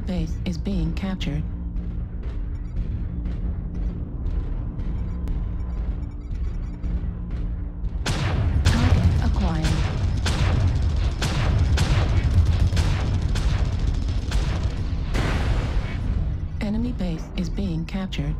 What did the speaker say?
base is being captured. Enemy base is being captured.